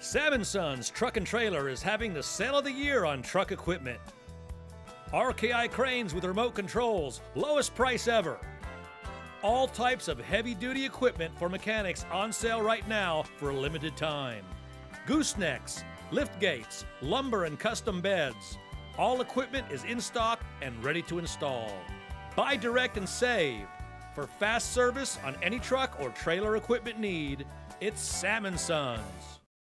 Salmon Sons Truck and Trailer is having the sale of the year on truck equipment. RKI cranes with remote controls, lowest price ever. All types of heavy duty equipment for mechanics on sale right now for a limited time. Goosenecks, lift gates, lumber, and custom beds. All equipment is in stock and ready to install. Buy direct and save. For fast service on any truck or trailer equipment need, it's Salmon Sons.